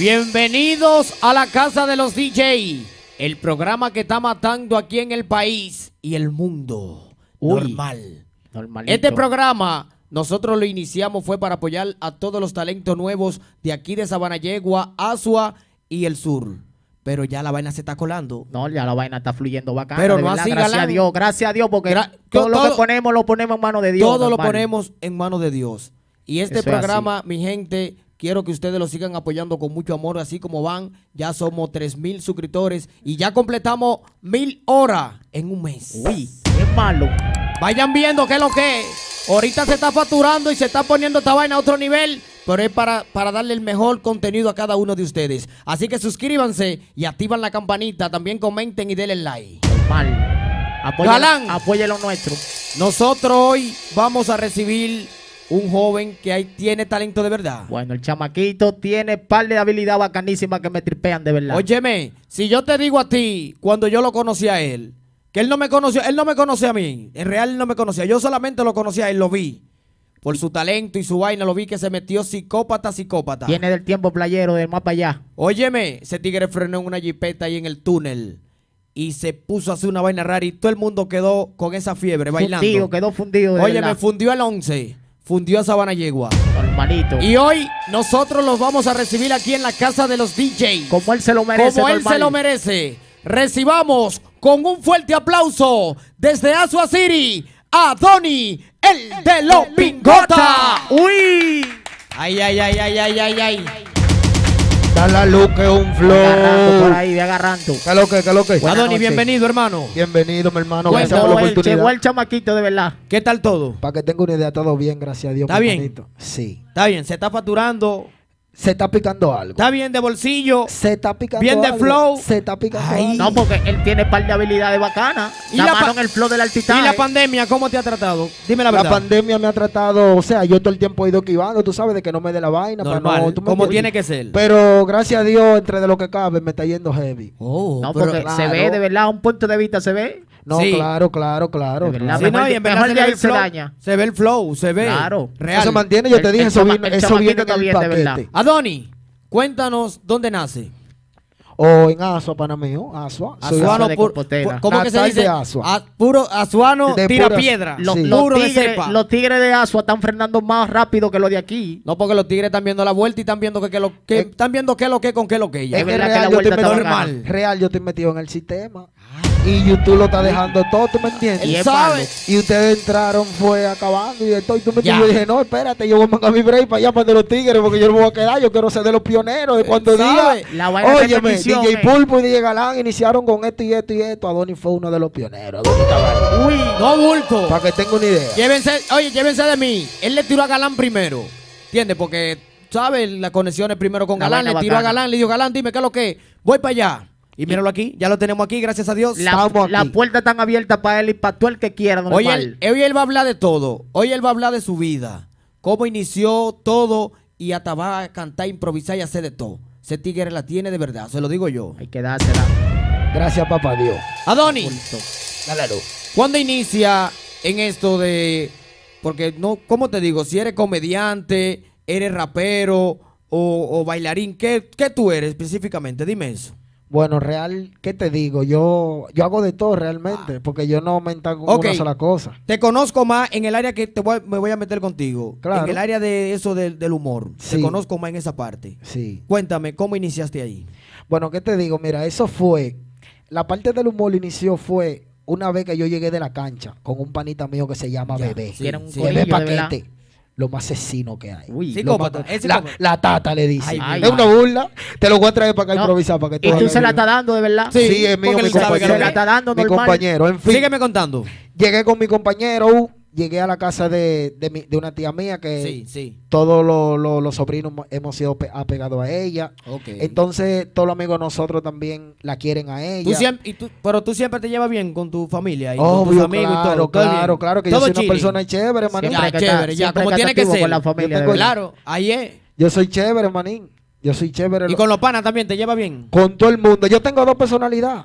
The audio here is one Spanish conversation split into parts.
Bienvenidos a la casa de los DJ, el programa que está matando aquí en el país y el mundo. Uy. Normal. Normalito. Este programa nosotros lo iniciamos fue para apoyar a todos los talentos nuevos de aquí de Sabanayegua, Asua y el sur. Pero ya la vaina se está colando. No, ya la vaina está fluyendo bacana. Pero no verdad, así, Gracias galán. a Dios, gracias a Dios, porque Gra- todo, lo que ponemos lo ponemos en manos de Dios. Todo lo ponemos en manos de Dios. Y este Eso es programa, mi gente, quiero que ustedes lo sigan apoyando con mucho amor, así como van. Ya somos 3 mil suscriptores y ya completamos mil horas en un mes. Uy, qué malo. Vayan viendo qué es lo que es. Ahorita se está facturando y se está poniendo esta vaina a otro nivel, pero es para, para darle el mejor contenido a cada uno de ustedes. Así que suscríbanse y activan la campanita. También comenten y denle like. Mal. Apoya, Galán. Apoya lo nuestro. Nosotros hoy vamos a recibir un joven que ahí tiene talento de verdad. Bueno, el chamaquito tiene par de habilidad bacanísima que me tripean de verdad. Óyeme, si yo te digo a ti, cuando yo lo conocí a él, que él no me conoció, él no me conoce a mí, en real él no me conocía, yo solamente lo conocía a él, lo vi. Por su talento y su vaina, lo vi que se metió psicópata, psicópata. Viene del tiempo playero, del más para allá. Óyeme, ese tigre frenó en una jipeta ahí en el túnel y se puso a hacer una vaina rara y todo el mundo quedó con esa fiebre bailando. Fundido, quedó fundido. De Óyeme, verdad. fundió el 11, fundió a Sabana Yegua. Normalito. Y hoy nosotros los vamos a recibir aquí en la casa de los DJ. como él se lo merece. como él normal. se lo merece. Recibamos con un fuerte aplauso desde Asua City a Donny, el de los Pingota. ¡Uy! Ay, ay, ay, ay, ay, ay, ay. Da la luz que es un Agarrando por flow. ahí, ve agarrando. ¿Qué lo que? ¿Qué lo que? Adoni, bienvenido, hermano. Bienvenido, mi hermano. Bueno, Gracias por la Llegó el, llegó oportunidad. el chamaquito de verdad. ¿Qué tal todo? Para que tenga una idea, todo bien, gracias a Dios. ¿Está bien? Sí. Está bien, se está facturando. Se está picando algo. Está bien de bolsillo. Se está picando Bien de algo. flow. Se está picando Ay. algo. No, porque él tiene par de habilidades bacanas. Y La la mano pa- en el flow del ¿Y altitaje. la pandemia cómo te ha tratado? Dime la La, verdad. pandemia me ha tratado, o sea, yo todo el tiempo he ido esquivando, tú sabes, de que no me dé la vaina. Normal, no, tú me como tiene que ser. Pero gracias a Dios, entre de lo que cabe, me está yendo heavy. Oh, No, pero- porque se ve de verdad, un punto de vista se ve. No, Sí. claro, claro, claro. De verdad, Sí, claro. no, y en verdad Mejor se ve el se flow. daña. Se ve el flow, se ve. Claro. Real. Eso se mantiene, yo El- te dije, el eso, chama- viene, eso viene en el paquete. Adoni, cuéntanos dónde nace. O en Asua, pana mío, Asua. Azuano de pur- Compostela. pu- ¿Cómo que se dice? de Asua. A- puro azuano De tira piedra. Los, Sí. los tigres, cepa. los tigres de Asua están frenando más rápido que los de aquí. No, porque los tigres están viendo la vuelta y están viendo que, que lo que Eh, están viendo qué lo que con qué lo que Es ya. Es que verdad que real, la yo vuelta estoy metido- bacana. real, yo estoy metido en el sistema. Y YouTube lo está dejando todo, ¿tú me entiendes? Y. Y ustedes entraron, fue acabando y estoy, tú me entiendes. Yo dije, no, espérate, yo voy a mandar mi break para allá, para de los tigres, porque yo no me voy a quedar, yo quiero ser de los pioneros de cuando diga. Óyeme, DJ eh. Pulpo y DJ Galán iniciaron con esto y esto y esto. Adonis fue uno de los pioneros. Adonis. Uy, No bulto. Para que tenga una idea. Llévense, oye, llévense de mí. Él le tiró a Galán primero. ¿Entiendes? Porque, ¿sabes? Las conexiones primero con Galán. Le tiró a. Galán, le dijo, Galán, dime qué es lo que. Voy para allá. Y míralo aquí, ya lo tenemos aquí, gracias a Dios. la, Estamos la aquí. puerta está abierta para él y para todo el que quiera. Hoy él, hoy él va a hablar de todo. Hoy él va a hablar de su vida. Cómo inició todo y hasta va a cantar, improvisar y hacer de todo. Ese tigre la tiene de verdad, se lo digo yo. Hay que dársela. Gracias, papá Dios. Adoni, Bulto. Dale. ¿cuándo inicia en esto de... Porque no, ¿cómo te digo? Si eres comediante, eres rapero o, o bailarín, ¿qué, ¿qué tú eres específicamente? Dime eso. Bueno, real, ¿qué te digo? Yo, yo hago de todo realmente, porque yo no me entango con Ok. una sola cosa. Te conozco más en el área que te voy, me voy a meter contigo. Claro. En el área de eso del, del humor. Te Sí. conozco más en esa parte. Sí. Cuéntame, ¿cómo iniciaste ahí? Bueno, ¿qué te digo? Mira, eso fue. La parte del humor inició fue una vez que yo llegué de la cancha con un panita mío que se llama Ya, Bebé. sí, Que era un sí. Bebé. Paquete. Lo más asesino que hay. Uy. Psicópata, más- es la, tata le dice. Ay, es una burla. Te lo voy a traer para acá No, improvisar para que Y tú se la estás dando, de verdad. Sí, Sí, es mío, mi compañero. Se la está dando mi normal. compañero. En fin, Sígueme contando. llegué con mi compañero. Llegué a la casa de, de, mi- de una tía mía que Sí, sí. todos los los- los sobrinos hemos sido pe- apegados a ella. Ok. Entonces, todos los amigos de nosotros también la quieren a ella. Tú siempre, y tú- pero tú siempre te llevas bien con tu familia y con tus Obvio, amigos claro, y todo. claro, claro, que Todo yo soy una chilling. persona chévere, manín. Ya, chévere, ya, como tiene que ser. con la Yo familia. Claro, ahí es. Yo soy chévere, manín. Yo soy chévere. Y con los panas también te llevas bien. Con todo el mundo. Yo tengo dos personalidades.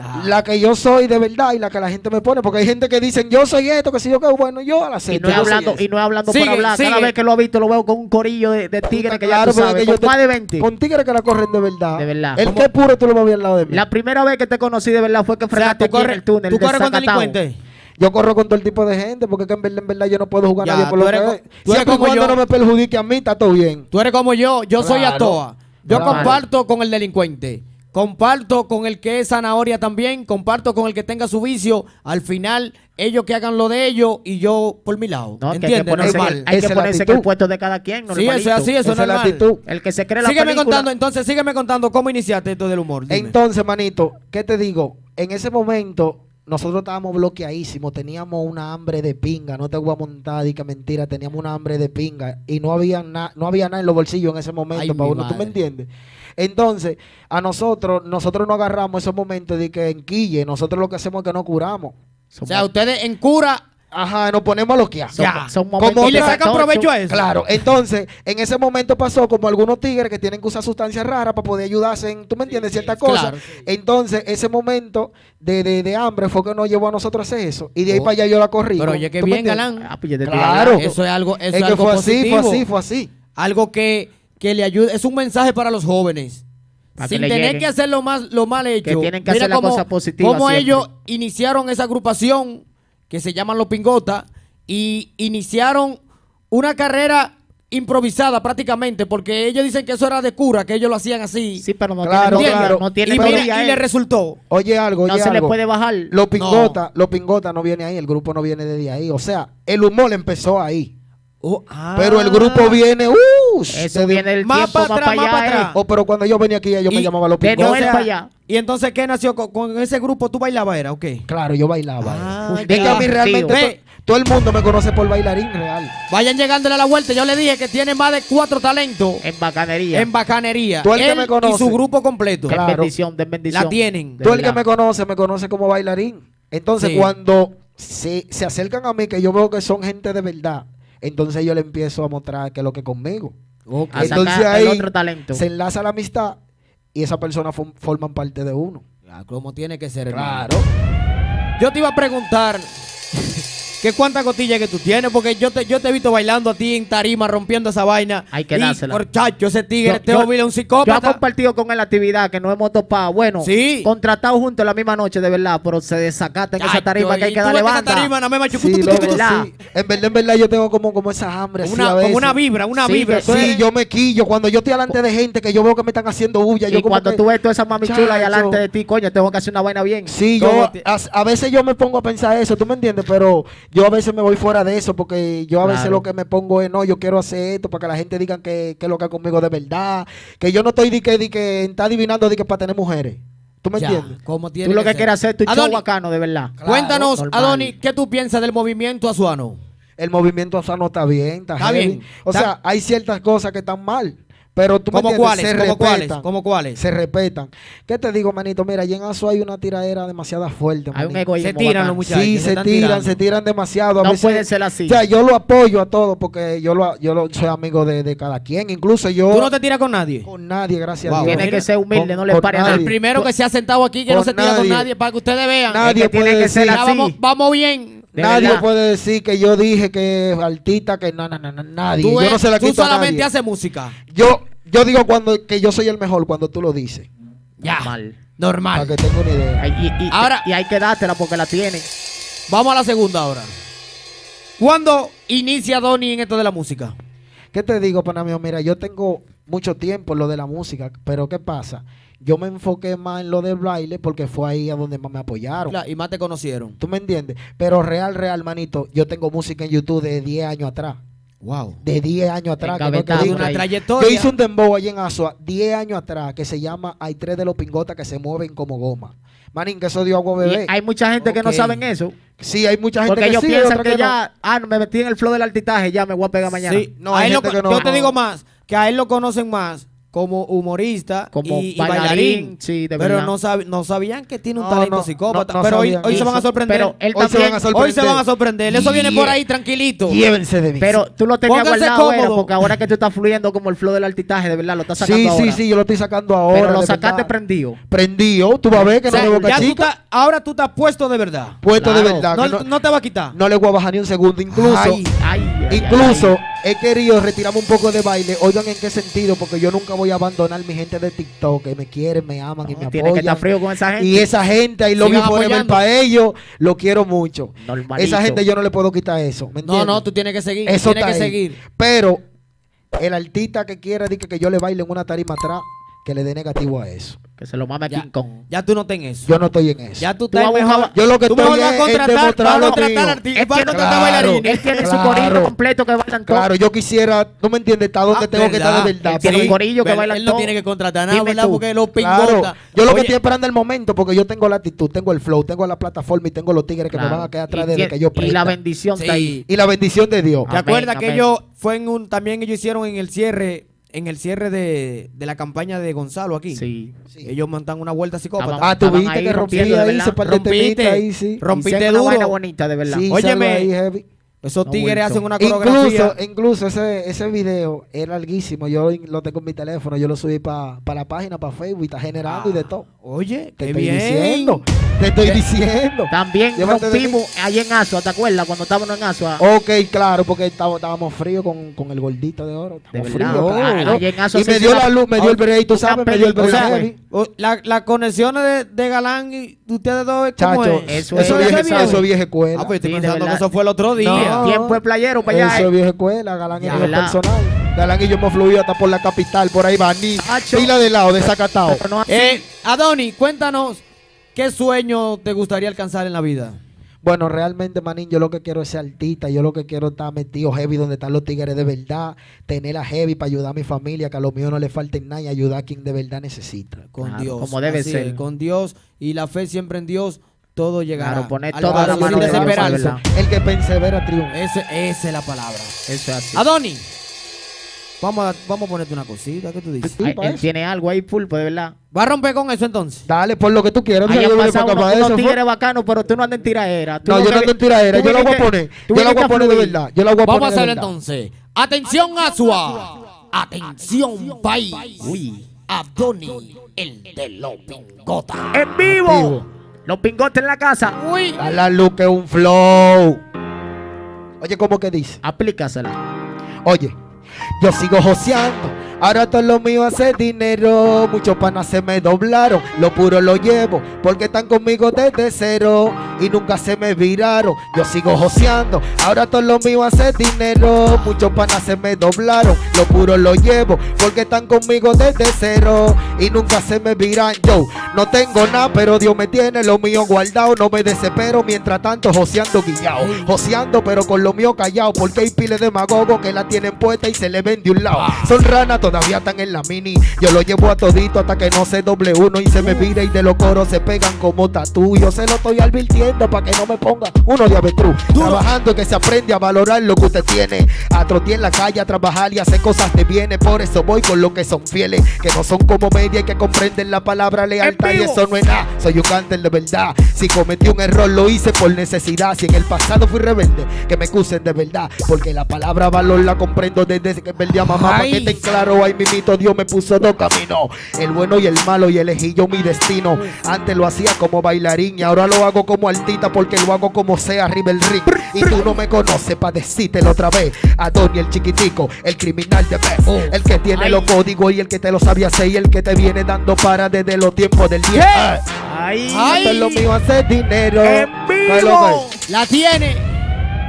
Ah. La que yo soy de verdad y la que la gente me pone. Porque hay gente que dicen, yo soy esto, que si yo que bueno, yo a la Y no es hablando, y no es hablando Sigue, por hablar. Cada vez que lo he visto, lo veo con un corillo de, de tigres que ya tú sabes, que yo con te- más de 20. Con tigres que la corren de verdad. De verdad. El ¿Cómo? que es puro tú lo vas a ver al lado de mí. La primera vez que te conocí de verdad fue que O sea, fregaste tú aquí en corres, el túnel. tú corres con delincuentes. Yo corro con todo el tipo de gente porque que en verdad, en verdad yo no puedo jugar a Ya, nadie por lo eres que tú eres como cuando yo. no me perjudique a mí, está todo bien. Tú eres como yo, yo soy Claro. Atoa. Yo Claro. comparto con el delincuente. Comparto con el que es zanahoria también, comparto con el que tenga su vicio. Al final, ellos que hagan lo de ellos y yo por mi lado. No, que hay que ¿Entiendes? ponerse, Normal. hay que ponerse en el puesto de cada quien. Sí, eso es normalito. así, eso es normal. actitud. El que se cree la Sígueme película. contando, entonces, sígueme contando cómo iniciaste esto del humor. dime. Entonces, manito, ¿qué te digo? En ese momento, nosotros estábamos bloqueadísimos, teníamos una hambre de pinga, no te voy a montar y que mentira, teníamos una hambre de pinga y no había nada, no había nada en los bolsillos en ese momento Ay, para ¿tú me entiendes? Entonces, a nosotros, nosotros no agarramos esos momentos de que en quille, nosotros lo que hacemos es que no curamos. o sea, ustedes en cura Ajá, nos ponemos a loquear. Ya. son Como momentos y le sacan provecho a eso. Claro, entonces, en ese momento pasó como algunos tigres que tienen que usar sustancias raras para poder ayudarse en, tú me entiendes, ciertas cosas. claro. Entonces, ese momento de, de, de hambre fue que nos llevó a nosotros a hacer eso. Y de ahí Oh. para allá yo la corrí. Pero oye, qué ¿Tú me bien? Galán. Ah, pues Claro. Eso es algo, eso Es es que algo fue así, positivo. fue así, fue así. Algo que, que le ayude. Es un mensaje para los jóvenes. Para que Sin tener lleguen. que hacer lo, más, lo mal hecho. Que tienen que Mira hacer la cómo- cosa positiva Cómo siempre. ellos iniciaron esa agrupación que se llaman Los Pingotas y iniciaron una carrera improvisada prácticamente porque ellos dicen que eso era de cura, que ellos lo hacían así. Sí, pero no Claro, tiene claro. No tiene y, mira, y eh. le resultó. Oye algo, No oye se le algo. puede bajar. Los pingota, los pingota no viene ahí, el grupo no viene desde ahí. O sea, el humor empezó ahí. Oh, ah. Pero el grupo viene, uh, Eso desde- viene del Más tiempo para más atrás, para más para atrás. eh. Oh, pero cuando yo venía aquí ya yo me Y- llamaba los de para allá. Y entonces, ¿qué nació con, con ese grupo? ¿Tú bailabas era o qué? Claro, yo bailaba. Ah, eh. es que a mí tío. realmente Ve. to- todo el mundo me conoce por bailarín real. Vayan llegándole a la vuelta. Yo le dije que tiene más de cuatro talentos En bacanería. en bacanería. Tú el que me conoce. y su grupo completo. De Claro. bendición, de bendición. La tienen. Todo el que me conoce, me conoce como bailarín. Entonces, Sí. cuando se, se acercan a mí, que yo veo que son gente de verdad, entonces yo le empiezo a mostrar que es lo que conmigo. Ok. A Entonces ahí el otro talento. se enlaza la amistad y esa persona fo- forman parte de uno. Ya, como tiene que ser, hermano. Claro. Yo te iba a preguntar que cuántas costillas que tú tienes, porque yo te, yo te he visto bailando a ti en tarima, rompiendo esa vaina. Hay que dársela. Muchacho, ese tigre, Yo- este yo- un Yo he psicópata. compartido con él la actividad que no hemos topado. Bueno, Sí. contratados juntos la misma noche, de verdad, pero se desacata en esa tarima que hay que darle banda. tarima, más machu- Sí. ¿verdad? sí. En verdad, en verdad, yo tengo como, como esa hambre. así Una, a veces. como una vibra, una Sí, vibra. Sí, eres- yo me quillo. Cuando yo estoy delante de gente que yo veo que me están haciendo bulla. yo Y como cuando que- tú ves toda esa mami chula ahí delante de ti, coño, tengo que hacer una vaina bien. Sí, ¿Cómo yo te- a, a veces yo me pongo a pensar eso, ¿tú me entiendes? Pero yo a veces me voy fuera de eso porque yo a veces lo que me pongo es, no, yo quiero hacer esto para que la gente diga que, que lo que es conmigo de verdad, que yo no estoy di que, di que está adivinando di que para tener mujeres. ¿Tú me Ya, entiendes? como tiene Tú lo que ser. quieres hacer tu show Adonis, bacano, de verdad. Claro, Cuéntanos, normal. Adoni, ¿qué tú piensas del movimiento azuano? El movimiento sano está bien, está, bien. O Está- sea, hay ciertas cosas que están mal, pero tú me ¿Cómo entiendes, cuáles? se ¿Cómo cuáles? ¿Cómo cuáles? Se respetan. ¿Qué te digo, manito? Mira, allá en Azo hay una tiradera demasiado fuerte. Hay un egoísmo Se tiran bacano. los muchachos. Sí, se tiran, tirando. se tiran demasiado. A No veces- puede ser así. O sea, yo lo apoyo a todo porque yo lo, yo lo soy amigo de, de cada quien. Incluso yo ¿Tú no te tiras con nadie? con nadie, gracias Wow. a Dios. Tiene que ser humilde, con- no le pare a nadie. El primero que se ha sentado aquí que no se tira con nadie. para que ustedes vean. Nadie Es que tiene que ser así. vamos, vamos bien. De nadie verdad. puede decir que yo dije que artista, que no, no, no, no, nadie. Tú, yo es- no se la tú solamente haces música. Yo, yo digo cuando que yo soy el mejor cuando tú lo dices. Ya. Normal. Normal. Para que tenga una idea. Y, y- Ahora- y hay que dártela porque la tienen. Vamos a la segunda ahora. ¿Cuándo inicia Donny en esto de la música? ¿Qué te digo, pana mío? Mira, yo tengo mucho tiempo en lo de la música, pero ¿qué pasa? Yo me enfoqué más en lo del baile porque fue ahí a donde más me apoyaron. Claro, y más te conocieron. ¿Tú me entiendes? Pero real, real, manito, yo tengo música en YouTube de 10 años atrás. Wow. De 10 años atrás. que no te digo. una trayectoria. Yo hice un dembow allí en Asua 10 años atrás que se llama Hay tres de los pingotas que se mueven como goma. Manín, que eso dio agua Y bebé. hay mucha gente que no saben eso. Sí, hay mucha gente Porque que ellos sí, piensan que, no. ya, ah, no, me metí en el flow del altitaje, ya me voy a pegar mañana. Sí, No, hay lo gente que no. Yo te digo más, que a él lo conocen más como humorista Como y, y bailarín, bailarín. sí, de pero verdad. no, sab- no sabían que tiene un No, talento no, psicópata. no, no pero hoy, hoy se van a sorprender. Pero él Hoy se van a sorprender. hoy se van a sorprender. Eso viene por ahí tranquilito. Llévense de mí. Pero tú lo tenías Póngase guardado, era, porque ahora que tú estás fluyendo como el flow del altitaje, de verdad, lo estás sacando sí, ahora. sí, sí, yo lo estoy sacando ahora. Pero lo sacaste prendido. Prendido, tú vas a ver que O sea, no me boca ya tú chica. estás- ahora tú estás puesto de verdad. Puesto de verdad. No, que no, no te va a quitar. no le voy a bajar ni un segundo. Incluso, Ay, ay, incluso ay. he querido retirarme un poco de baile. Oigan en qué sentido, porque yo nunca voy a abandonar mi gente de TikTok, que me quieren, me aman y me No, Tiene que estar apoyan. frío con esa gente. Y esa gente, I love Sigan you forever apoyando. para ellos, lo quiero mucho. Normalito. Esa gente yo no le puedo quitar eso. ¿me No, no, tú tienes que seguir. Eso tienes que ahí. seguir. Pero el artista que quiera diga que yo le baile en una tarima atrás, que le dé negativo a eso. Que se lo mame a Ya, King Kong. ya tú no ten eso. Yo no estoy en eso. ya tú Tú estás vas a mejor. Yo lo que tú estoy es en contratar, vas a contratar artistas, Él tiene, Claro. él tiene su Claro. corillo completo que bailan todo. Claro, yo quisiera, tú me entiendes, está donde Ah, tengo que estar de ¿verdad? Él tiene un corillo que bailan Él no todo. tiene que contratar nada, Dime ¿verdad? tú. Porque los Claro, pingota. yo lo que estoy esperando es el momento, porque yo tengo la actitud, tengo el flow, tengo la plataforma y tengo los tigres que me van a quedar atrás Y desde que yo Y la bendición está ahí. Y la bendición de Dios. ¿Te acuerdas que ellos fue en un también ellos hicieron en el cierre en el cierre de, de la campaña de Gonzalo aquí? Sí. Ellos montan una vuelta psicópata. Ah, tú viste ahí que rompí ahí, se Rompiste. ahí, sí. Rompiste Hicieron una duro. vaina bonita, de verdad. Sí, Óyeme. Ahí. Esos No, tigres Wilson. hacen una coreografía. Incluso, incluso ese, ese video es larguísimo. Yo lo tengo en mi teléfono. Yo lo subí para la página, para Facebook. Y está generando y de todo. Oye, Te qué estoy bien. diciendo. Te estoy diciendo. También Llévate de rompimos allá en Asua, ¿te acuerdas? Cuando estábamos en Asua. Ok, claro, porque estábamos fríos con, con el gordito de oro. De Estábamos verdad, fríos, claro. en Y me dio la luz, me dio el break, tú sabes, me dio el break. O- la- Las conexiones de, de Galán y de ustedes dos, ¿cómo Chacho, es? Eso eso, es- vieja, escuela. Ah, pues estoy pensando que eso fue el otro día. No. Tiempo de playero para allá. Eso es eh. vieja escuela, Galán lo ¿verdad? personal. Galán y yo hemos fluido hasta por la capital, por ahí va, ni pila de lado, desacatado. No. Eh, Adoni, cuéntanos, ¿qué sueño te gustaría alcanzar en la vida? Bueno, realmente, manín, yo lo que quiero es ser artista, yo lo que quiero es estar metido heavy donde están los tigres de verdad, tener a heavy para ayudar a mi familia, que a lo mío no le falten nada y ayudar a quien de verdad necesita. Con Claro, Dios. como debe Así ser. es, con Dios y la fe siempre en Dios, todo llegará. Claro, poner toda Padre la mano de. ¿verdad? El que persevera triunfa. Ese- esa es la palabra. Eso es así. Adoni, vamos a, vamos a ponerte una cosita, ¿qué tú dices? Ay, él eso. tiene algo ahí pulpo, de verdad. ¿Va a romper con eso entonces? Dale, por lo que tú quieras. Ahí yo han pasado unos, unos tigres bacanos, pero tú no andas en tiraera. Tú No, lo yo no ando en tiradera, tú yo la voy a poner. Yo la voy a poner de verdad. Yo la voy a Vamos a poner de hacer verdad. entonces. Atención, Asua. Atención, país. Uy. Adoni, el de los pingotas. En vivo. Los pingotes en la casa. Uy. A la luz que un flow. Oye, ¿cómo que dice? Aplícasela. Oye, yo sigo joseando. Ahora todo lo mío hace dinero. Muchos panas se me doblaron. Lo puro lo llevo. Porque están conmigo desde cero. Y nunca se me viraron. Yo sigo joseando. Ahora todo lo mío hace dinero. Muchos panas se me doblaron. Lo puro lo llevo. Porque están conmigo desde cero. Y nunca se me viran. Yo no tengo nada, pero Dios me tiene lo mío guardado. No me desespero. Mientras tanto, joseando guillao. Joseando, pero con lo mío callado. Porque hay piles de magogos que la tienen puesta y se le ven de un lado. Son ranas, todavía están en la mini. Yo lo llevo a todito hasta que no se doble uno y se me vira y de los coros se pegan como tatú. Yo se lo estoy advirtiendo para que no me ponga uno de avestruz. Trabajando que se aprende a valorar lo que usted tiene. A trotear en la calle, a trabajar y hacer cosas de viene. Por eso voy con los que son fieles, que no son como media y que comprenden la palabra lealtad. Y eso no es nada. Soy un cáncer de verdad. Si cometí un error, lo hice por necesidad. Si en el pasado fui rebelde, que me acusen de verdad. Porque la palabra valor la comprendo desde que perdí a mamá. Para que estén claro, ahí mimito Dios me puso dos caminos. El bueno y el malo y elegí yo mi destino. Antes lo hacía como bailarín y ahora lo hago como artista porque lo hago como sea arriba el ring. Y tú no me conoces para decírtelo otra vez. Adoni el chiquitico, el criminal de vez. Oh. El que tiene Ay. los códigos y el que te lo sabe hacer y el que te viene dando para desde los tiempos del 10. Ah, Ay. Ay. Esto es lo mío hacer dinero. En. La tiene.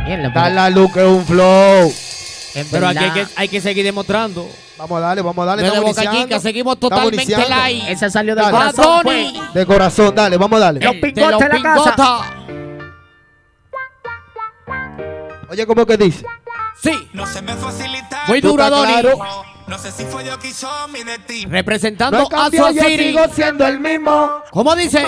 Bien, Da la luz que es un flow. Pero aquí hay verdad. que, hay que seguir demostrando. Vamos a darle, vamos a darle. De estamos boca iniciando. chica, seguimos totalmente iniciando. live. Ese salió Dale. corazón. Fue. De corazón, dale, vamos a darle. Los El de pingotes los en la casa. pingotas. Oye, ¿cómo que dice? Sí. No se me facilita. Muy duro, Adoni. claro. No sé si fue Dios que hizo mi destino. Representando No a yo sigo siendo el mismo. ¿Cómo dice?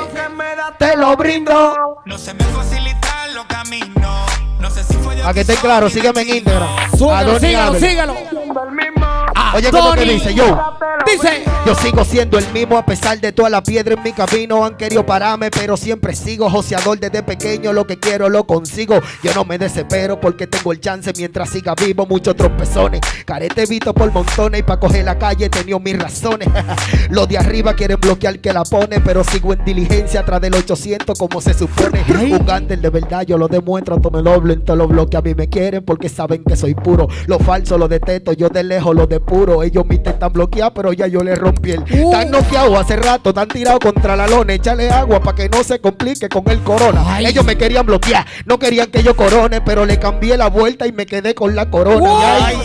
Te lo brindo. No se me facilita los caminos. No sé si fue Dios A que esté claro, sígueme en. Instagram. Súbelo, sígalo, Abel. sígalo. Oye, ¿cómo que Adoni. dice? Yo. Dice. Yo sigo siendo el mismo a pesar de toda la piedra en mi camino. Han querido pararme, pero siempre sigo joseador desde pequeño. Lo que quiero lo consigo. Yo no me desespero porque tengo el chance mientras siga vivo. Muchos tropezones. Carete visto por montones y para coger la calle he tenido mis razones. Los de arriba quieren bloquear que la pone, pero sigo en diligencia atrás del 800 como se supone. Un gánter de verdad, yo lo demuestro. Todo lo en todos los bloques. A mí me quieren porque saben que soy puro. Lo falso lo detesto, yo de lejos lo de Ellos me intentan bloquear, pero ya yo les rompí el. Están noqueados hace rato, están tirados contra la lona. Échale agua para que no se complique con el corona. Ay. Ellos me querían bloquear, no querían que yo corone, pero le cambié la vuelta y me quedé con la corona. Ay.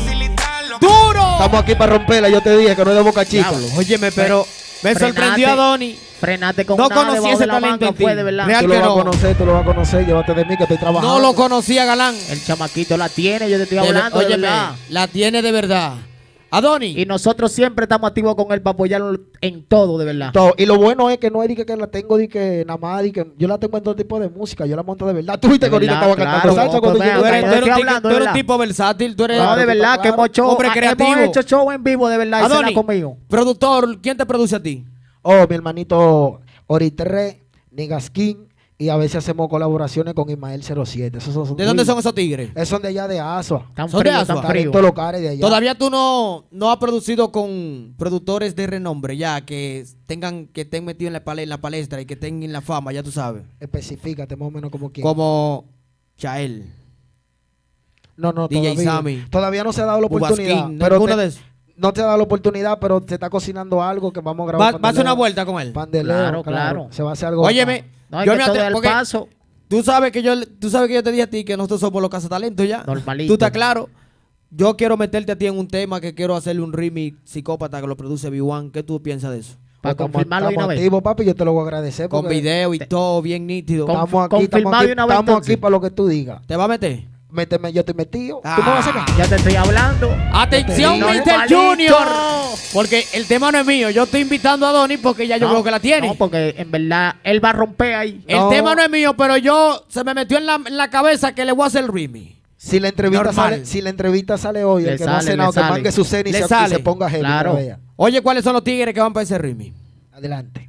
¡Duro! estamos aquí para romperla, yo te dije que no es de boca chica. Óyeme, pero me Frenate. sorprendió a Donny. Frenate con No conocí ese talento manga, en ti. fue de verdad. Real Tú lo que vas a no. conocer, tú lo vas a conocer, llévate de mí que estoy trabajando. No lo conocía, Galán. El chamaquito la tiene, yo te estoy hablando verdad. la tiene de verdad. Adoni. Y nosotros siempre estamos activos con él para apoyarlo en todo, de verdad. Todo. Y lo bueno es que no es de que, que la tengo de que nada más de que yo la tengo en todo tipo de música, yo la monto de verdad. Tú viste que ahorita estaba cantando salsa cuando yo Tú eres, un, tipo, versátil, tú eres No, de verdad, que hemos hecho, Hombre creativo. hemos hecho show en vivo, de verdad, Adoni, conmigo. productor, ¿quién te produce a ti? Oh, mi hermanito Oritre, Nigaskin y a veces hacemos colaboraciones con Ismael 07. Esos son, ¿De dónde son esos tigres? Esos son de allá de Asua. Tan Son de frío, Asua. tan frío. Locales de allá. Todavía tú no, no has producido con productores de renombre ya que tengan que estén metidos en la, pale- en la palestra y que estén en la fama, ya tú sabes. Especifícate más o menos como quién. Como Chael. No, no, DJ todavía. Sammy. Todavía no se ha dado la oportunidad. ¿no? Pero te- de esos. No te ha dado la oportunidad, pero se está cocinando algo que vamos a grabar. Va, a hacer una vuelta con él. Pandeleo, Claro, claro, claro. Se va a hacer algo. Óyeme, No, yo me que todo atre- el porque paso. tú sabes que yo tú sabes que yo te dije a ti que nosotros somos los cazatalentos ya. Normalito. Tú estás claro. Yo quiero meterte a ti en un tema que quiero hacerle un remix psicópata que lo produce B1. ¿Qué tú piensas de eso? Para Estamos- confirmarlo de una vez. papi, yo te lo voy a agradecer. Con video y todo bien nítido. Con- Estamos aquí, estamos confirmado aquí, de una vez, estamos entonces. aquí para lo que tú digas. ¿Te va a meter? Méteme, yo estoy metido. ¿Tú me vas a sacar? Ya te estoy hablando. Atención, No, Mr. Junior. Porque el tema no es mío. Yo estoy invitando a Donny porque ya yo No, creo que la tiene. No, porque en verdad él va a romper ahí. el No. tema no es mío, pero yo se me metió en la, en la cabeza que le voy a hacer el remix. Si la entrevista Normal. sale, si la entrevista sale hoy, Le el que no sale, hace le nada, que sale. mangue su cena y se, y sale. se ponga heavy. Claro. Oye, ¿cuáles son los tigres que van para ese remix? Adelante.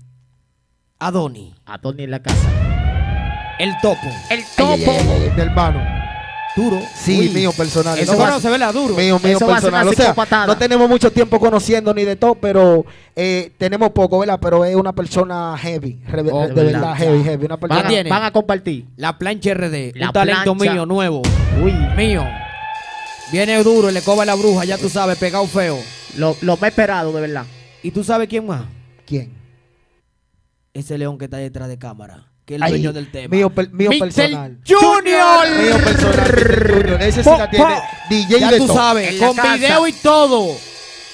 A Donny. A Tony en la casa. El topo. El topo. ay, ay, ay, mi hermano. Duro. Sí, Uy. mío personal. Eso No, conoce, ¿verdad? Duro. Mío, mío Eso va personal. O sea, no tenemos mucho tiempo conociendo ni de todo, pero eh, tenemos poco, ¿verdad? Pero es una persona heavy, re- Oh, de de verdad, verdad. heavy, heavy. Una Va persona. Van a, tiene? van a compartir. La plancha RD. La un talento plancha. mío, nuevo. Uy, Mío. Viene duro, le coba la bruja, ya tú sabes, pegado feo. lo, lo más esperado, de verdad. ¿Y tú sabes quién más? ¿Quién? Ese león que está detrás de cámara. Que es el Ay, dueño del tema. mío per- mío personal. Junior. Mío personal. Junior. Ese sí Po, la tiene. po. DJ Ya de tú sabes, con casa. video y todo.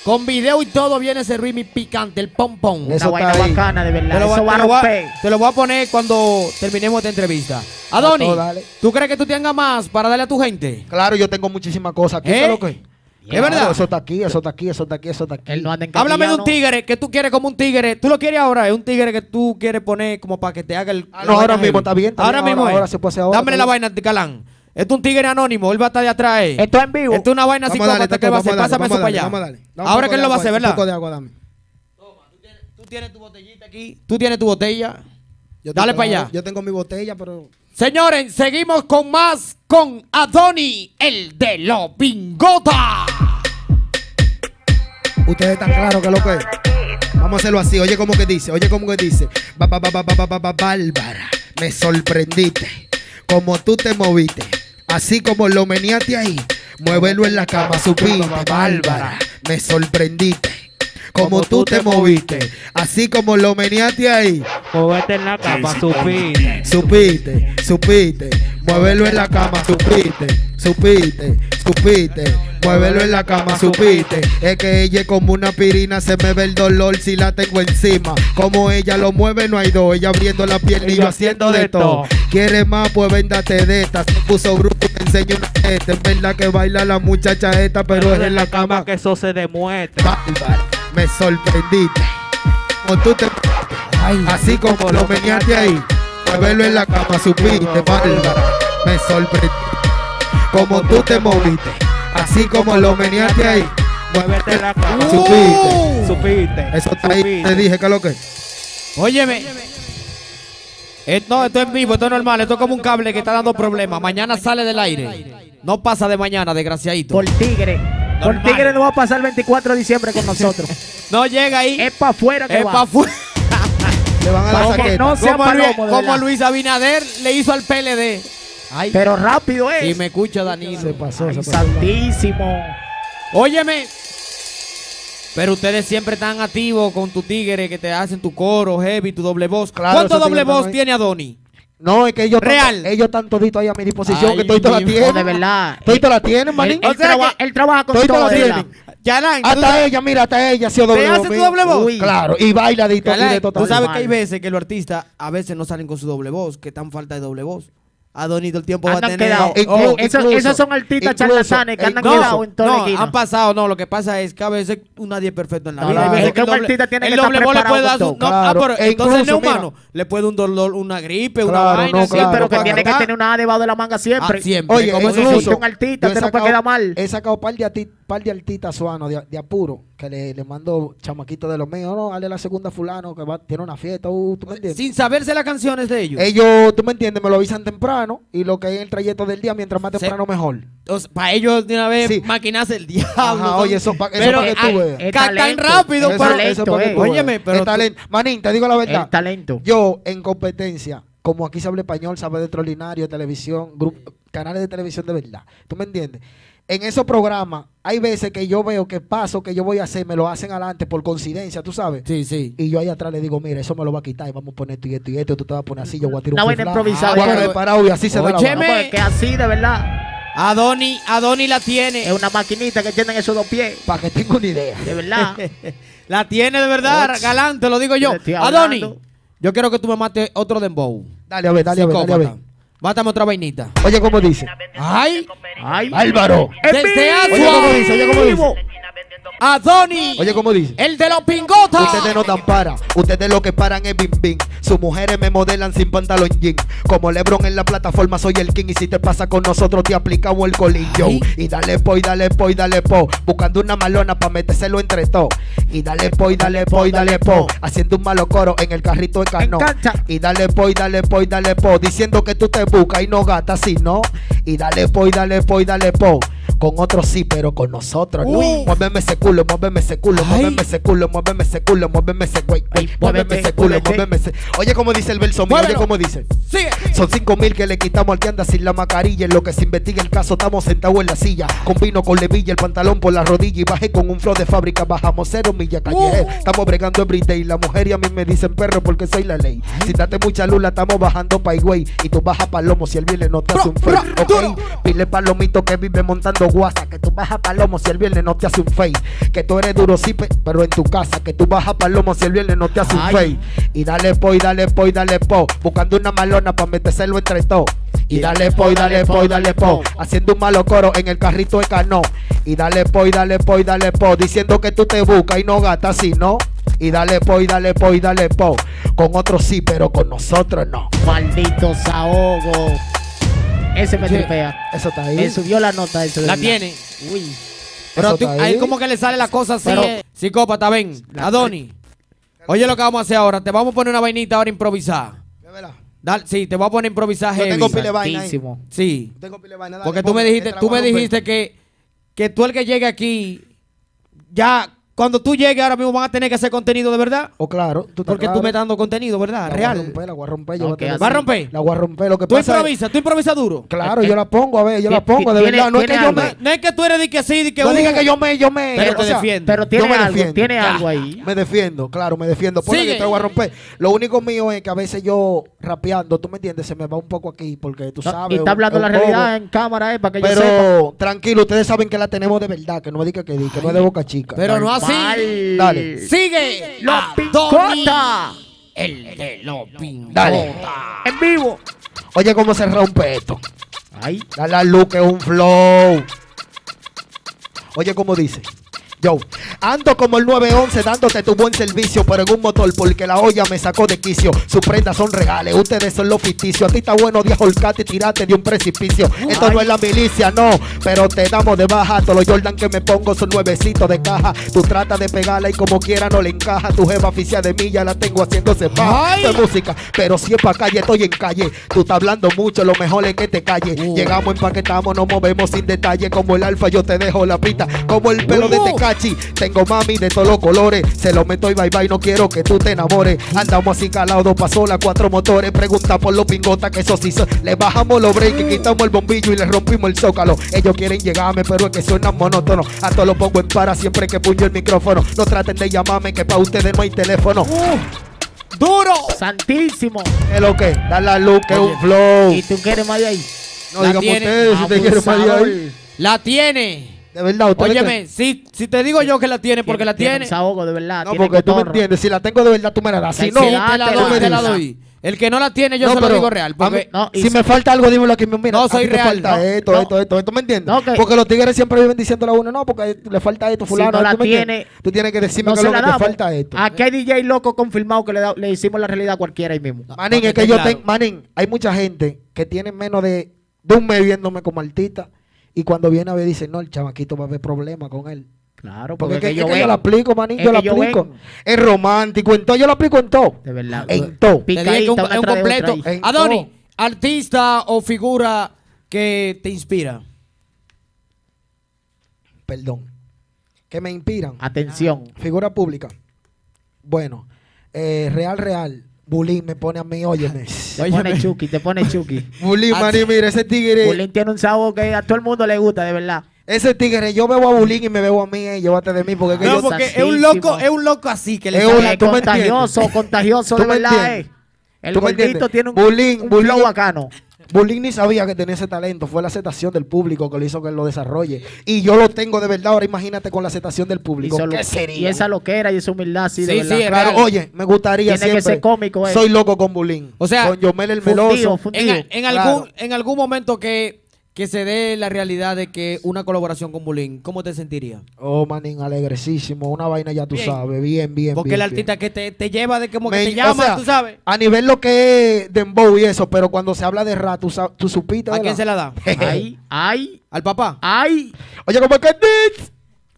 Con video y todo viene ese remix picante, el pom pom. Eso Una vaina ahí. bacana, de Te verdad. lo, voy, Eso va a te lo voy a- romper. te lo voy a poner cuando terminemos esta entrevista. Adoni, todo. ¿tú crees que tú tengas más para darle a tu gente? Claro, yo tengo muchísimas cosas aquí. ¿Eh? ¿qué es lo que? ¿Es verdad? Eso está aquí, eso está aquí, eso está aquí, eso está aquí. Él no anda en Háblame de un tigre que tú quieres como un tigre. ¿Tú lo quieres ahora? Es un tigre que tú quieres poner como para que te haga el. Ah, no, ahora mismo está bien, está ahora bien, mismo ahora- se puede hacer ahora, Dámele la vaina, Calán. Esto es un tigre anónimo. Él va a estar de atrás. eh. Esto es en vivo. Esto es una vaina psicópata que él va a hacer. vamos a darle, Pásame eso para allá. vamos a darle. Dame un Ahora que él lo va a hacer, Un ¿verdad? poco de agua, dame. Tú tienes tu botellita aquí. Tú tienes tu botella. Yo Dale tengo- para allá. Yo tengo mi botella, pero Señores, seguimos con más con Adoni, el de los bingota. Ustedes están claros que lo que. Vamos a hacerlo así. Oye, como que dice, oye, como que dice. Ba, ba, ba, ba, ba, ba, ba, ba, Bárbara, me sorprendiste. Como tú te moviste. Así como lo meneaste ahí. Muévelo en la cama, supiste. Bárbara, me sorprendiste. Como tú te moviste. Así como lo meneaste ahí. Movete en la cama, supiste. Supiste, supiste, muévelo en la cama, supiste, supiste, supiste, muévelo en la cama, supiste. Es que ella es como una pirina, se me ve el dolor si la tengo encima. Como ella lo mueve, no hay dos. Ella abriendo la pierna y yo haciendo de todo. Quiere más, pues véndate de esta. Se puso bruto, te enseño una teta. Es verdad que baila la muchacha esta, pero es en la cama. que eso se demuestre. Bárbara, me sorprendiste. Como tú te Así como lo meneaste ahí, muévelo en la cama, supiste, bárbara, me sorprendí. Como tú te moviste, así como lo meneaste ahí, Muévete en la cama. Supiste. Supiste. Eso está ahí. Te dije que lo que. Óyeme. Eh, no, esto es vivo, esto es normal, esto es como un cable que está dando problemas. Mañana sale del aire. No pasa de mañana, desgraciadito. Por tigre. Normal. tigre no va a pasar el 24 de diciembre con nosotros. No llega ahí. es para afuera que Es va. pa' afuera. Le van a dar Para que saqueta. no sea Como, Luis, palomo, como. Luis Abinader le hizo al PLD. Ay, Pero rápido es. y me escucha Danilo. Se pasó, Ay, se pasó. santísimo. Óyeme. Pero ustedes siempre están activos con tu tigre que te hacen tu coro, heavy, tu doble voz. Claro, ¿Cuánto doble voz tiene Adoni? No, es que ellos Real. Están, ellos están toditos ahí a mi disposición, Ay, que todito la tienen. No, de verdad. Todito la tienen, manín. O sea que- él trabaja con Todito todo. la tienen. Yalan, Hasta ella, mira, hasta ella ha sido doble ¿Te voz hace tu doble voz? Uy, Claro, y baila de y de tú sabes que hay veces que los artistas a veces no salen con su doble voz, que están falta de doble voz. Adoni todo el tiempo va a Andan tener... quedados. Inclu- Oh, esos, incluso- esos son artistas incluso- charlatanes que andan incluso- quedados en toda no, han pasado, no, lo que pasa es que a veces un nadie es perfecto en la No, vida. no, es que el un artista tiene el que estar doble voz le puede preparado dar su... con no, ah, todo. pero E entonces el incluso, mira- humano le puede un dolor, una gripe, una Claro, vaina. no, así, claro, pero que claro. tiene que tener una debajo de la manga siempre. Ah, siempre. Oye, como incluso sí. un artista, usted no puede quedar mal. He sacado arti- par de artistas suanos de apuro, que le, le mando chamaquito de los míos, no, dale la segunda fulano, que va, tiene una fiesta, uh, ¿tú me entiendes? Sin saberse las canciones de ellos. Ellos, tú me entiendes, me lo avisan temprano y lo que hay en el trayecto del día, mientras más Se- temprano mejor. para ellos de una vez Sí. maquinarse el diablo. Ajá, oye, eso pa- eso pero pa' que tú ay, veas. Es ca- tan talento, rápido, es pero- talento, pa' que eh. tú veas. Óyeme, pero Es tú- talento. Manín, te digo la verdad. El talento. Yo, en competencia, como aquí se habla español, sabe de extraordinario, televisión, grupo, canales de televisión de verdad. ¿Tú me entiendes? En esos programas, hay veces que yo veo que paso que yo voy a hacer, me lo hacen adelante por coincidencia, tú sabes. Sí, sí. Y yo ahí atrás le digo, mira, eso me lo va a quitar y vamos a poner esto y esto y esto, tú te vas a poner así, yo voy a tirar Una un vaina fiflá. improvisada. Ah, parado y así se da la. No, porque así de verdad Adoni, Adoni la tiene. es una maquinita que tienen esos dos pies. Para que tenga una idea. De verdad. La tiene de verdad, galante, lo digo yo. Adoni, yo quiero que tú me mates otro dembow. Dale a ver, dale a ver, dale a ver. Mátame otra vainita. Oye, ¿cómo dice? Ay, Ay. Álvaro. desde Oye, ¿cómo dice? Oye, ¿cómo dice? Adoni, Oye, ¿cómo dice? el de los pingotas. Ustedes no dan para, ustedes lo que paran es bim bim. Sus mujeres me modelan sin pantalón jean. Como Lebron en la plataforma soy el king y si te pasa con nosotros te aplicamos el colillo. Y dale po, y dale po, y dale po. Buscando una malona para metérselo entre todo. Y dale po, y dale po, y dale po. Haciendo un malo coro en el carrito de cano. Y dale po, y dale po, y dale po. Diciendo que tú te buscas y no gastas, si no. Y dale po, y dale po, y dale po. Con otros sí, pero con nosotros no. Muéveme ese culo, muéveme ese culo, muéveme ese culo, muéveme ese culo, muéveme ese güey, muéveme ese culo, muéveme ese. Oye, cómo dice el verso mío, oye, cómo dice. Sigue. Son cinco mil que le quitamos al que anda sin la mascarilla. En lo que se investiga el caso, estamos sentados en la silla. Combino con levilla, el pantalón por la rodilla y bajé con un flow de fábrica. Bajamos cero millas calle. Uh. Estamos bregando everyday. La mujer y a mí me dicen perro porque soy la ley. Si date mucha lula, estamos bajando pa' güey. Y tú bajas palomo si el viernes no te hace un bra, Ok, pile palomito que vive montando guasa. Que tú bajas palomo si el viernes no te hace un fake. Que tú eres duro, sí, pe- pero en tu casa. Que tú bajas palomo si el viernes no te hace un fake. Y dale po, y dale po, y dale po. Buscando una malona para metérselo entre todo. Y dale po, y dale po, y dale po. Haciendo un malo coro en el carrito de cano. Y dale po, y dale po, y dale po. Diciendo que tú te buscas y no gastas, si no. Y dale po, y dale po, y dale po. Con otros sí, pero con nosotros no. Maldito saogo. Ese me tripea. Eso está ahí. Me subió la nota La tiene. Uy. Pero tú- ahí ahí. como que le sale la cosa así. Pero- eh. Psicópata, ven. Adoni. Oye lo que vamos a hacer ahora. Te vamos a poner una vainita ahora improvisada. Dale, sí, te voy a poner a improvisar Yo heavy. tengo pile vaina ahí. Sí. Tengo pile vaina, dale, Porque tú ponme, me dijiste, tú me dijiste que, que tú el que llegue aquí, ya cuando tú llegues ahora mismo van a tener que hacer contenido de verdad. Oh, claro. Tú Porque tú me estás dando contenido, ¿verdad? La Real. voy a romper, la voy a romper. yo voy a. ¿Va a romper? La voy a romper. Lo que Tú improvisas, tú improvisas duro. Claro, yo la pongo, a ver, yo la pongo, de verdad. No es que yo me... No es que tú eres de que sí, de que No uh, diga que yo me... Yo me Pero o te sea, defiende. Pero tiene me algo, defiendo. tiene algo ahí. Me defiendo, claro, me defiendo. Por Sigue. que te voy a romper. Lo único mío es que a veces yo rapeando, tú me entiendes, se me va un poco aquí porque tú sabes. y está hablando la realidad en cámara, eh, para que yo sepa. Pero tranquilo, ustedes saben que la tenemos de verdad, que no me diga que di, que no es de boca chica. Pero no Mal. Dale. Sigue. Los picota. El de los pingos. Dale. En vivo. Oye, cómo se rompe esto. Ay. Dale a luz que es un flow. Oye, cómo dice. Yo ando como el 911 dándote tu buen servicio, pero en un motor porque la olla me sacó de quicio. Sus prendas son regales, ustedes son los ficticios. A ti está bueno de holcate y tirarte de un precipicio. Esto no es la milicia, no, pero te damos de baja. Todos los Jordan que me pongo son nuevecitos de caja. Tú tratas de pegarla y como quiera no le encaja. Tu jefa oficial de mí ya la tengo haciéndose baja de música. Pero si es pa' calle, estoy en calle. Tú estás hablando mucho, lo mejor es que te calle. Uh. Llegamos, empaquetamos, nos movemos sin detalle. Como el alfa, yo te dejo la pista. Como el pelo de Uh. Tengo mami de todos los colores. Se lo meto y bye bye, no quiero que tú te enamores. Andamos así calados, dos pasolas, cuatro motores. Pregunta por los pingotas que eso sí son. Le bajamos los breaks, quitamos el bombillo y le rompimos el zócalo. Ellos quieren llegarme, pero es que suenan monótono. A todos los pongo en para siempre que puño el micrófono. No traten de llamarme, que pa' ustedes no hay teléfono. ¡Duro! Santísimo. Es lo que, da la luz, que es un flow. ¿Y tú quieres más de ahí? No La digamos tiene. ustedes si te quieren más de ahí. La tiene. De verdad, ustedes Óyeme, si, si te digo yo que la tiene, porque la tiene. desahogo, de verdad. No, tiene porque tú me entiendes. Si la tengo de verdad, tú me la das. Si no, Sí, sí, te la dátela, doy, te la dátela. doy. El que no la tiene, yo No, se lo digo real. Porque mí- No, y si me falta algo, dímelo aquí. Mira, No, soy real, falta no, esto, no. esto, esto, esto, ¿me entiendes? Porque los tigres siempre viven diciéndole a uno, no, porque le falta esto, Si fulano. no la tiene, Tú tienes que decirme No que lo que te falta esto. Aquí hay DJ loco confirmado que le, da- le hicimos la realidad a cualquiera ahí mismo. Manín, es que yo claro. tengo, Manín, hay mucha gente que tiene menos de, de un mes viéndome como artista y cuando viene a ver dice, no, el chamaquito va a haber problemas con él. Claro, Porque, porque, es que, yo es que yo ven, lo aplico, manín, Es yo lo aplico. ven. Es romántico, en todo, yo lo aplico en todo. De verdad. En todo. un, es un de completo. Adoni, artista o figura que te inspira. Perdón. Que me inspiran. Atención. Figura pública. Bueno, eh, Real Real. Bulín me pone a mí, óyeme. Te pone Chucky, te pone Chucky. Bulín, Ah, manín, mira, ese tigre. Bulín tiene un sabor que a todo el mundo le gusta, de verdad. Ese tigre, yo veo a Bulín y me veo a mí, eh, llévate de mí, porque es que No, yo porque es un loco, es un loco así que le Es sale un- la- Es ¿tú me contagioso, contagioso, ¿Tú de me verdad, entiendes? eh. El ¿Tú me gordito tiene un, Bulín, un Bulín- flow bacano. Bulín ni sabía que tenía ese talento, fue la aceptación del público que lo hizo que lo desarrolle. Y yo lo tengo de verdad, ahora imagínate con la aceptación del público. ¿Qué sería? y esa loquera y esa humildad, sí, de Sí, verdad. sí, es Claro, real. oye, me gustaría Tiene que siempre. ser cómico, eh. Soy loco con Bulín. O sea, con Yomel el fundido, Meloso. fundido. En, en Claro. algún, en algún momento que, que se dé la realidad de que una colaboración con Bulín, ¿cómo te sentirías? Oh, manín, alegrecísimo. Una vaina ya tú Bien. sabes. Bien, bien, Porque bien, el bien. artista que te, te lleva de como que Me- te llama, o sea, tú sabes. A nivel lo que es Dembow y eso, pero cuando se habla de rap, tú, tú supiste. ¿A quién se la da? Ay, ay, ¿Al papá? ay. Oye, como que Dix.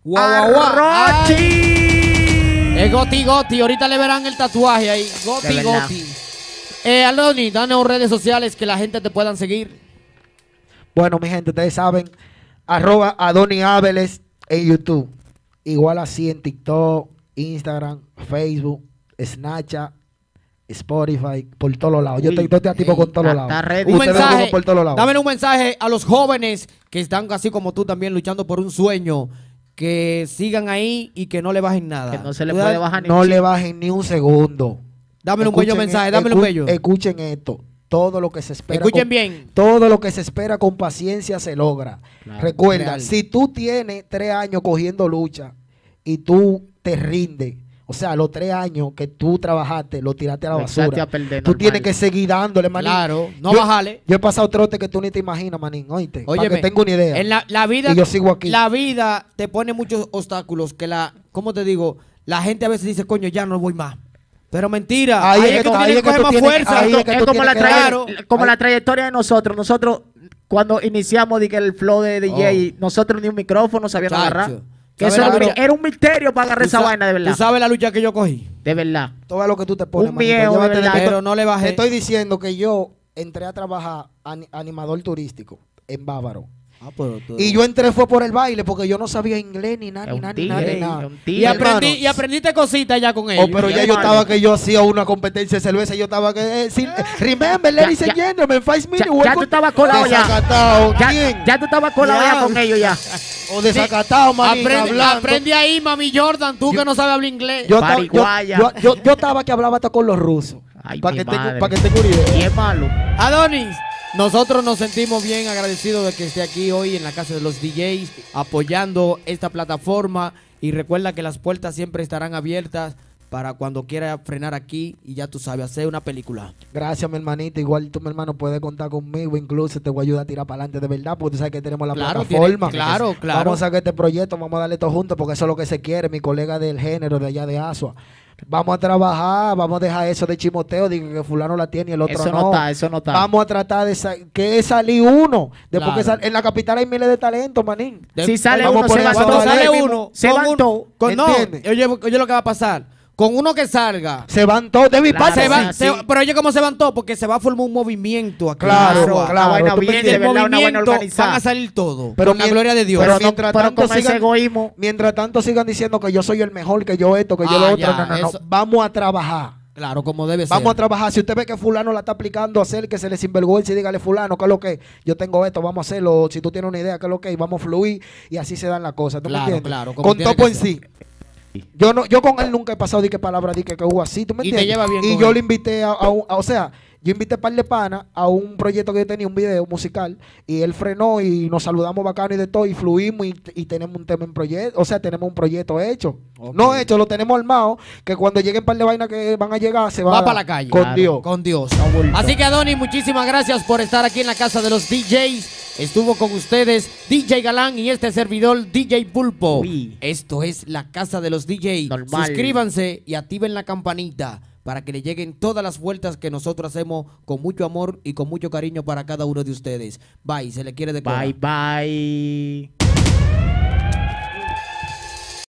Guau, guau. Es Goti Goti, ahorita le verán el tatuaje ahí. Goti. Goti. Eh, Aldoni, danos redes sociales que la gente te puedan seguir. Bueno, mi gente, ustedes saben, arroba Adoni Ábeles en YouTube. Igual así en TikTok, Instagram, Facebook, Snapchat, Spotify, por todos lados. Yo estoy todo tipo con todos lados. Un mensaje, por todos lados. dámele un mensaje a los jóvenes que están así como tú también luchando por un sueño, que sigan ahí y que no le bajen nada. Que no se le puede bajar ni No un le bajen ni un segundo. Dámele un bello mensaje, e- dámele un bello. Escuchen esto. Todo lo que se espera. Escuchen con- bien. Todo lo que se espera con paciencia se logra. Claro, Recuerda, real. si tú tienes tres años cogiendo lucha y tú te rindes, o sea, los tres años que tú trabajaste, lo tiraste a la basura. a perder, tú normal. tienes que seguir dándole, manín. Claro, no Yo- bajale. Yo he pasado trote que tú ni te imaginas, manín, oíste. Para que tenga una idea. En la, la vida, Y yo sigo aquí. la vida te pone muchos obstáculos que la, ¿cómo te digo? La gente a veces dice, coño, ya no voy más. Pero mentira, Ahí ahí, es es que tú ahí tienes es que coger más tienes- fuerza. ahí Esto es que es tú como, la, dar- como la trayectoria de nosotros. Nosotros, cuando iniciamos di que el flow de DJ, nosotros ni un micrófono sabíamos Chacho. agarrar. Que ¿Sabes eso era, un- era un misterio para agarrar esa sa- vaina, de verdad. Tú sabes la lucha que yo cogí. De verdad. Todo lo que tú te pones, Un manito, miedo, de. Pero no le bajé. Te estoy diciendo que yo entré a trabajar ani- animador turístico en Bávaro. Ah, pero tú- Y yo entré fue por el baile porque yo no sabía inglés ni nada, Es ni un nada, ni nada, ni tigre, nada. es un y, aprendí, y aprendiste cositas ya con Oh, ellos. pero ya yo estaba que yo hacía una competencia de cerveza y yo estaba que eh, sin- remember Ya, ladies and ya. gentlemen five minutes Ya- ya tú estabas colado ya. desacatado Ya, ¿quién? ya tú estabas colado Ya. ya con ellos ya. o desacatado manín, aprende, hablando. aprende ahí, mami Jordan, tú que no sabes hablar inglés. yo, estaba, yo, Pariguaya. yo, yo- yo estaba que hablaba hasta con los rusos Ay, para mi que, tenga- madre. pa' que tenga una idea Y es malo. Adonis, nosotros nos sentimos bien agradecidos de que esté aquí hoy en la casa de los DJs apoyando esta plataforma y recuerda que las puertas siempre estarán abiertas para cuando quiera frenar aquí y ya tú sabes, hacer una película. Gracias, mi hermanito. Igual tú, mi hermano, puedes contar conmigo. Incluso te voy a ayudar a tirar para adelante de verdad, porque tú sabes que tenemos la Claro, plataforma. tiene- claro, claro. Vamos a sacar este proyecto, vamos a darle todo juntos, porque eso es lo que se quiere, mi colega del género de allá de Asua. Vamos a trabajar, vamos a dejar eso de chimoteo, digo que fulano la tiene y el otro Eso no. no está, eso no está. Vamos a tratar de sa- que salí uno. Después Claro. que sal- en la capital hay miles de talentos, manín. De- Si sale Vamos uno, a se poner va a sale uno, Se con no, oye lo que va a pasar. Con uno que salga, Se van todos de mi Claro, parte. se va, sí, se- sí. pero oye cómo se van todos, porque se va a formar un movimiento aquí. Claro, claro. Una vaina me bien, de verdad, una movimiento organizada. van a salir todos. Pero con la gloria de Dios. pero Pero, no, mientras pero tanto con ese sigan- egoísmo. Mientras tanto sigan diciendo que yo soy el mejor, que yo esto, que yo Ah, lo otro. ya, no, no, no. Vamos a trabajar. Claro, como debe Vamos a ser. trabajar. Si usted ve que fulano la está aplicando, hacer que se le sinvergüenza y dígale fulano, ¿qué es lo que? Yo tengo esto, vamos a hacerlo. Si tú tienes una idea, ¿qué es lo que? Vamos a fluir y así se dan las cosas. ¿Tú me Claro, entiendes? claro, como Con topo en ser. sí. Yo no, yo con él nunca he pasado de qué palabra di que, que hubo así, ¿tú me Y te entiendes? lleva bien y con yo él. le invité a, a un, a- o sea, yo invité a par de pana a un proyecto que yo tenía, un video musical, y él frenó y nos saludamos bacano y de todo, y fluimos y, y tenemos un tema en proyecto, o sea, tenemos un proyecto hecho. No hecho, lo tenemos armado, que cuando lleguen un par de vainas que van a llegar, se va, Va para la calle. Con Claro, Dios. Con Dios. Así que Adonis, muchísimas gracias por estar aquí en la casa de los DJs. Estuvo con ustedes DJ Galán y este servidor DJ Pulpo. Uy. Esto es la casa de los DJs. Normal. Suscríbanse y activen la campanita para que le lleguen todas las vueltas que nosotros hacemos con mucho amor y con mucho cariño para cada uno de ustedes. Bye, se le quiere de. Bye, bye.